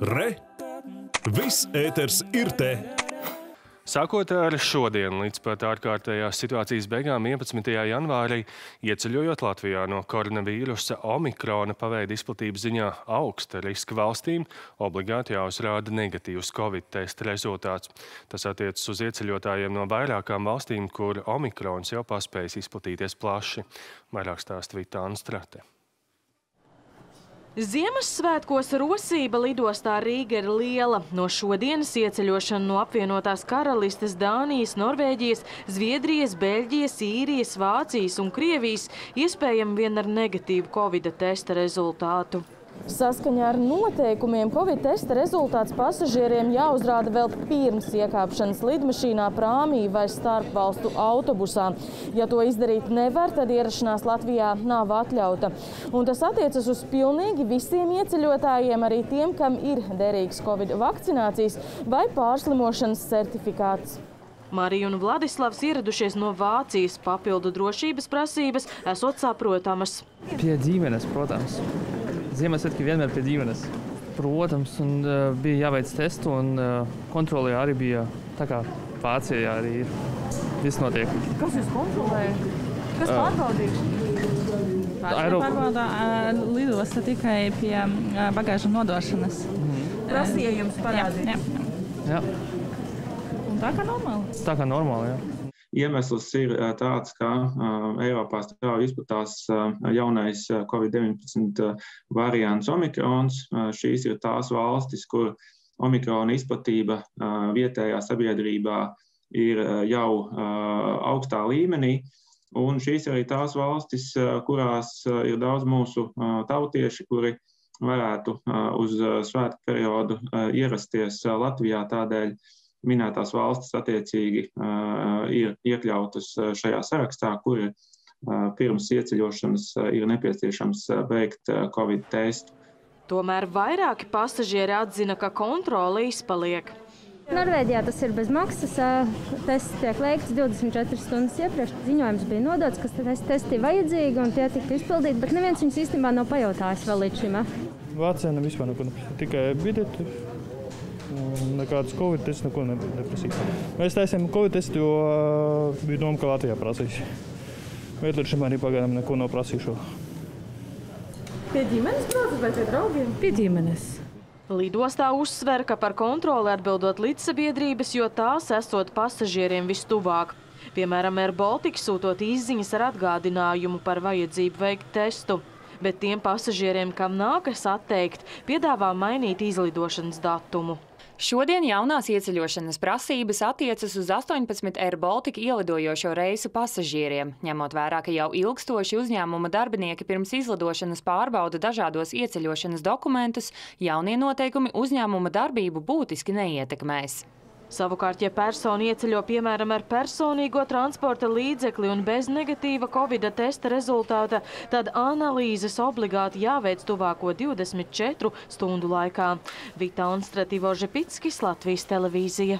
Re! Viss ēters ir te! Sākot ar šodien līdz pat ārkārtējās situācijas beigām 11. janvārī, ieceļojot Latvijā no koronavīrusa omikrona paveida izplatības ziņā augsta riska valstīm, obligāti jāuzrāda negatīvs Covid testa rezultāts. Tas attiecas uz ieceļotājiem no vairākām valstīm, kur omikrons jau paspējis izplatīties plaši. Vairāk stāsta Vita Anstrate. Ziemassvētkos rosība lidostā Rīga ir liela. No šodienas ieceļošana no apvienotās karalistes, Dānijas, Norvēģijas, Zviedrijas, Beļģijas, Īrijas, Vācijas un Krievijas iespējami vien ar negatīvu Covid testa rezultātu. Saskaņā ar noteikumiem Covid testa rezultāts pasažieriem jāuzrāda vēl pirms iekāpšanas lidmašīnā, prāmī vai starpvalstu autobusā. Ja to izdarīt nevar, tad ierašanās Latvijā nav atļauta. Un tas attiecas uz pilnīgi visiem ieceļotājiem, arī tiem, kam ir derīgs Covid vakcinācijas vai pārslimošanas certifikāts. Marija un Vladislavs ieradušies no Vācijas. Papildu drošības prasības esot saprotamas. Pie ģimenes, protams. Ziemassvētki vienmēr pie ģimenes. Protams, un uh, bija jāveic testu, un uh, kontrolē arī bija tā kā Vācijā arī ir. Viss notiek. Kas jūs kontrolēja? Kas pārbaudīja? Aero- Pārbauda uh, lidosta tikai pie uh, bagāžu nodošanas. Prasīja jums parādīt. Jā, jā. Jā, Un tā kā normāli. tā kā normāli. Jā. Iemesls ir eh, tāds, ka uh, Eiropā strauji izplatās uh, jaunais uh, Covid-19 uh, variants Omikrons. Uh, šīs ir tās valstis, kur Omikrona izplatība uh, vietējā sabiedrībā ir uh, jau uh, augstā līmenī. Un šīs arī tās valstis, uh, kurās uh, ir daudz mūsu uh, tautieši, kuri varētu uh, uz uh, svētku periodu uh, ierasties uh, Latvijā tādēļ minētās valstis attiecīgi ir iekļautas šajā sarakstā, kur uh, pirms ieceļošanas ir nepieciešams veikt Covid testu. Tomēr vairāki pasažieri atzina, ka kontrole izpaliek. Norvēģijā tas ir bez maksas. Tests tiek veikts 24 stundas iepriekš. Ziņojums bija nodots, ka tas testi ir vajadzīgi un tie tika izpildīti, bet neviens viņus īstenībā nav pajautājis vēl līdz šim. Vācijā nav vispār neko. Tikai biļeti. Un Nekādas covid testus neko ne- neprasīja. Mēs taisījām covid testu, jo bija doma, ka Latvijā prasīs. Bet līdz šim arī pagaidām neko nav prasījuši. vēl. Pie ģimenes braucat vai pie draugiem? Pie ģimenes. Lidostā uzsver, ka par kontroli atbildot līdzsabiedrības, jo tās esot pasažieriem vistuvāk. Piemēram, Air Baltica sūtot izziņas ar atgādinājumu par vajadzību veikt testu. Bet tiem pasažieriem, kam nākas atteikt, piedāvā mainīt izlidošanas datumu. Šodien jaunās ieceļošanas prasības attiecas uz 18 Air Baltica ielidojošo reisu pasažieriem, ņemot vērā, ka jau ilgstoši uzņēmuma darbinieki pirms izlidošanas pārbauda dažādos ieceļošanas dokumentus, jaunie noteikumi uzņēmuma darbību būtiski neietekmēs. Savukārt, ja persona ieceļo piemēram ar personīgo transporta līdzekli un bez negatīva Covid testa rezultāta, tad analīzes obligāti jāveic tuvāko 24 stundu laikā. Vita Anstrati Vožepitskis, Latvijas televīzija.